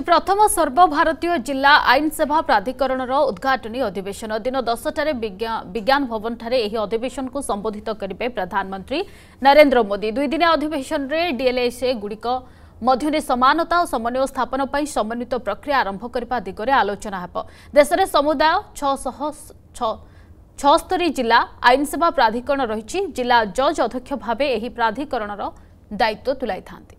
ପ୍ରଥମ ସର୍ବଭାରତୀୟ ଜିଲ୍ଲା ଆଇନସେବା ପ୍ରାଧିକରଣର ଉଦ୍ଘାଟନୀ ଅଧିବେଶନ। ଦିନ ଦଶଟାରେ ବିଜ୍ଞାନ ଭବନଠାରେ ଏହି ଅଧିବେଶନକୁ ସମ୍ବୋଧିତ କରିବେ ପ୍ରଧାନମନ୍ତ୍ରୀ ନରେନ୍ଦ୍ର ମୋଦି। ଦୁଇଦିନିଆ ଅଧିବେଶନରେ ଡିଏଲ୍ଏସ୍ଏ ଗୁଡ଼ିକ ମଧ୍ୟରେ ସମାନତା ଓ ସମନ୍ୱୟ ସ୍ଥାପନ ପାଇଁ ସମନ୍ୱିତ ପ୍ରକ୍ରିୟା ଆରମ୍ଭ କରିବା ଦିଗରେ ଆଲୋଚନା ହେବ। ଦେଶରେ ସମୁଦାୟ ଛଅସ୍ତରୀ ଜିଲ୍ଲା ଆଇନସେବା ପ୍ରାଧିକରଣ ରହିଛି। ଜିଲ୍ଲା ଜଜ୍ ଅଧ୍ୟକ୍ଷ ଭାବେ ଏହି ପ୍ରାଧିକରଣର ଦାୟିତ୍ୱ ତୁଲାଇଥାନ୍ତି।